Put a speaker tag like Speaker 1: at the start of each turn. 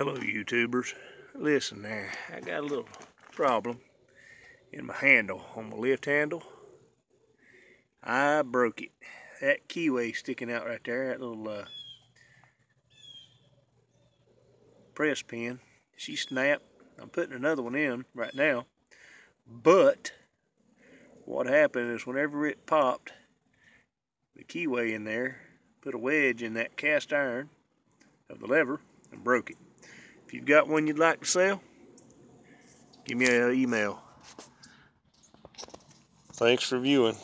Speaker 1: Hello YouTubers. Listen there, I got a little problem in my handle, on my lift handle. I broke it. That keyway sticking out right there, that little uh, press pin, she snapped. I'm putting another one in right now. But what happened is whenever it popped, the keyway in there put a wedge in that cast iron of the lever and broke it. If you've got one you'd like to sell, give me an email. Thanks for viewing.